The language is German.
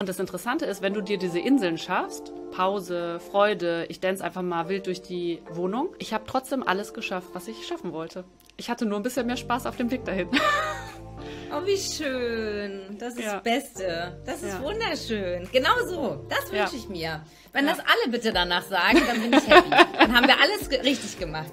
Und das Interessante ist, wenn du dir diese Inseln schaffst, Pause, Freude, ich dance einfach mal wild durch die Wohnung, ich habe trotzdem alles geschafft, was ich schaffen wollte. Ich hatte nur ein bisschen mehr Spaß auf dem Weg dahin. Oh, wie schön. Das ist Ja. das Beste. Das ist Ja. wunderschön. Genau so. Das Ja. ich mir. Wenn Ja. das alle bitte danach sagen, dann bin ich happy. dann haben wir alles richtig gemacht.